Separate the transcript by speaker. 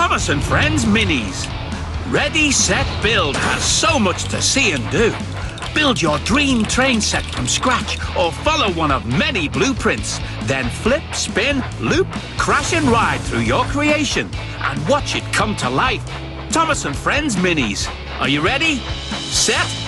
Speaker 1: Thomas and Friends Minis. Ready, Set, Build has so much to see and do. Build your dream train set from scratch or follow one of many blueprints. Then flip, spin, loop, crash and ride through your creation and watch it come to life. Thomas and Friends Minis. Are you ready? Set!